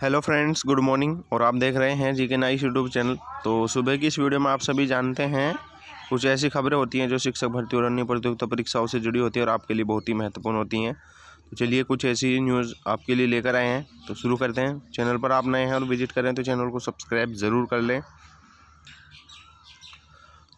Hello friends, good morning. और आप देख रहे हैं जी के नाइस यूट्यूब चैनल। तो सुबह की इस वीडियो में आप सभी जानते हैं, कुछ ऐसी खबरें होती हैं जो शिक्षक भर्ती और अन्य प्रतियोगिता परीक्षाओं से जुड़ी होती है और आपके लिए बहुत ही महत्वपूर्ण होती हैं। तो चलिए कुछ ऐसी न्यूज़ आपके लिए लेकर आए हैं। तो शुरू करते हैं। चैनल पर आप नए हैं और विज़िट करें तो चैनल को सब्सक्राइब ज़रूर कर लें।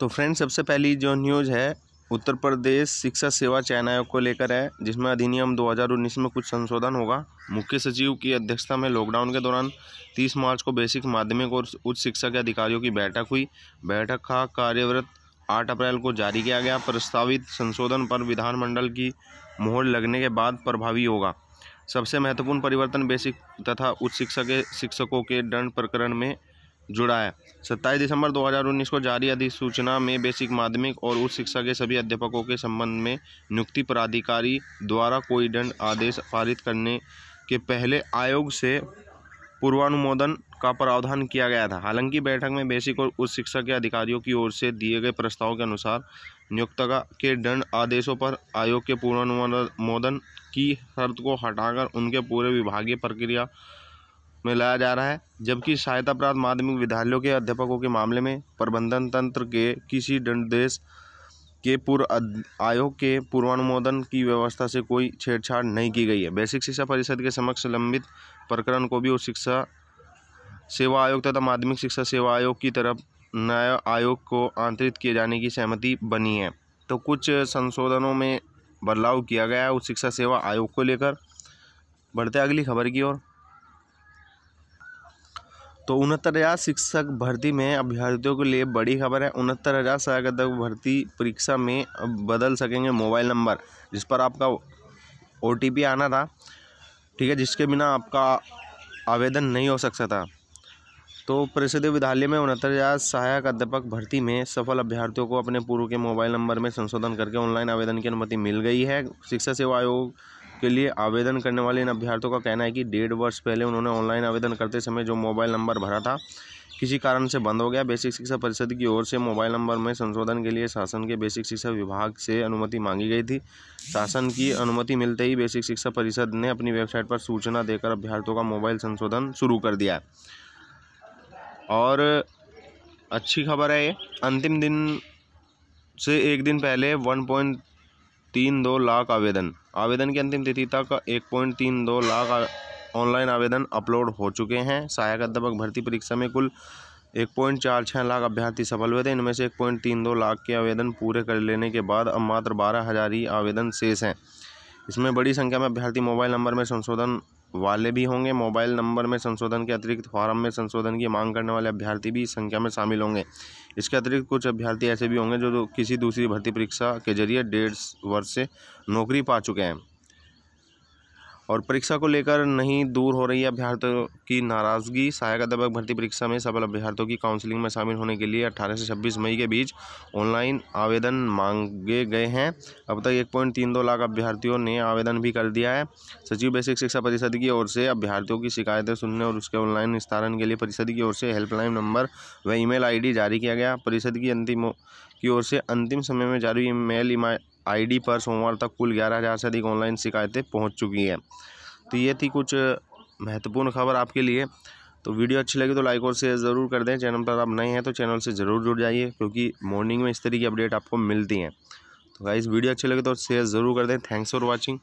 तो फ्रेंड्स, सबसे पहली जो न्यूज़ है उत्तर प्रदेश शिक्षा सेवा चयन आयोग को लेकर है, जिसमें अधिनियम 2019 में कुछ संशोधन होगा। मुख्य सचिव की अध्यक्षता में लॉकडाउन के दौरान 30 मार्च को बेसिक माध्यमिक और उच्च शिक्षा के अधिकारियों की बैठक हुई। बैठक का कार्यव्रत 8 अप्रैल को जारी किया गया। प्रस्तावित संशोधन पर विधानमंडल की मोहर लगने के बाद प्रभावी होगा। सबसे महत्वपूर्ण परिवर्तन बेसिक तथा उच्च शिक्षा के शिक्षकों के दंड प्रकरण में जुड़ा है। सत्ताईस दिसंबर 2019 को जारी अधिसूचना में बेसिक माध्यमिक और उच्च शिक्षा के सभी अध्यापकों के संबंध में नियुक्ति प्राधिकारी द्वारा कोई दंड आदेश पारित करने के पहले आयोग से पूर्वानुमोदन का प्रावधान किया गया था। हालाँकि बैठक में बेसिक और उच्च शिक्षा के अधिकारियों की ओर से दिए गए प्रस्ताव के अनुसार नियोक्ता के दंड आदेशों पर आयोग के पूर्वानुमोदन की शर्त को हटाकर उनके पूरे विभागीय प्रक्रिया में लाया जा रहा है, जबकि सहायता प्राप्त माध्यमिक विद्यालयों के अध्यापकों के मामले में प्रबंधन तंत्र के किसी दंडदेश के पूर्व आयोग के पूर्वानुमोदन की व्यवस्था से कोई छेड़छाड़ नहीं की गई है। बेसिक शिक्षा परिषद के समक्ष लंबित प्रकरण को भी उच्च शिक्षा सेवा आयोग तथा माध्यमिक शिक्षा सेवा आयोग की तरफ़ न्याय आयोग को आंतरित किए जाने की सहमति बनी है। तो कुछ संशोधनों में बदलाव किया गया है उच्च शिक्षा सेवा आयोग को लेकर। बढ़ते अगली खबर की ओर। तो उनहत्तर हज़ार शिक्षक भर्ती में अभ्यर्थियों के लिए बड़ी खबर है। उनहत्तर हज़ार सहायक भर्ती परीक्षा में बदल सकेंगे मोबाइल नंबर, जिस पर आपका ओटीपी आना था, ठीक है, जिसके बिना आपका आवेदन नहीं हो सकता। था तो परिषदीय विद्यालय में उनहत्तर हज़ार सहायक अध्यापक भर्ती में सफल अभ्यर्थियों को अपने पूर्व के मोबाइल नंबर में संशोधन करके ऑनलाइन आवेदन की अनुमति मिल गई है। शिक्षा सेवा आयोग के लिए आवेदन करने वाले इन अभ्यर्थियों का कहना है कि डेढ़ वर्ष पहले उन्होंने ऑनलाइन आवेदन करते समय जो मोबाइल नंबर भरा था, किसी कारण से बंद हो गया। बेसिक शिक्षा परिषद की ओर से मोबाइल नंबर में संशोधन के लिए शासन के बेसिक शिक्षा विभाग से अनुमति मांगी गई थी। शासन की अनुमति मिलते ही बेसिक शिक्षा परिषद ने अपनी वेबसाइट पर सूचना देकर अभ्यर्थियों का मोबाइल संशोधन शुरू कर दिया और अच्छी खबर है ये, अंतिम दिन से एक दिन पहले वन पॉइंट तीन दो लाख आवेदन। आवेदन की अंतिम तिथि तक एक पॉइंट तीन दो लाख ऑनलाइन आवेदन अपलोड हो चुके हैं। सहायक अध्यापक भर्ती परीक्षा में कुल एक पॉइंट चार छः लाख अभ्यर्थी सफल हुए थे। इनमें से एक पॉइंट तीन दो लाख के आवेदन पूरे कर लेने के बाद अब मात्र बारह हज़ार ही आवेदन शेष हैं। इसमें बड़ी संख्या में अभ्यर्थी मोबाइल नंबर में संशोधन वाले भी होंगे, मोबाइल नंबर में संशोधन के अतिरिक्त, फॉर्म में संशोधन की मांग करने वाले अभ्यर्थी भी संख्या में शामिल होंगे। इसके अतिरिक्त कुछ अभ्यर्थी ऐसे भी होंगे जो किसी दूसरी भर्ती परीक्षा के ज़रिए डेढ़ वर्ष से नौकरी पा चुके हैं। और परीक्षा को लेकर नहीं दूर हो रही अभ्यर्थियों की नाराज़गी। सहायक अध्यापक भर्ती परीक्षा में सफल अभ्यर्थियों की काउंसलिंग में शामिल होने के लिए 18 से 26 मई के बीच ऑनलाइन आवेदन मांगे गए हैं। अब तक एक पॉइंट तीन दो लाख अभ्यर्थियों ने आवेदन भी कर दिया है। सचिव बेसिक शिक्षा परिषद की ओर से अभ्यर्थियों की शिकायतें सुनने और उसके ऑनलाइन निस्तारण के लिए परिषद की ओर से हेल्पलाइन नंबर व ईमेल आईडी जारी किया गया। परिषद की अंतिम की ओर से अंतिम समय में जारी ईमेल आईडी पर सोमवार तक कुल ग्यारह हज़ार से अधिक ऑनलाइन शिकायतें पहुँच चुकी हैं। तो ये थी कुछ महत्वपूर्ण खबर आपके लिए। तो वीडियो अच्छी लगी तो लाइक और शेयर ज़रूर कर दें। चैनल पर आप नए हैं तो चैनल से ज़रूर जुड़ जाइए, क्योंकि मॉर्निंग में इस तरह की अपडेट आपको मिलती हैं। तो गाइस वीडियो अच्छी लगे तो शेयर ज़रूर कर दें। Thanks for watching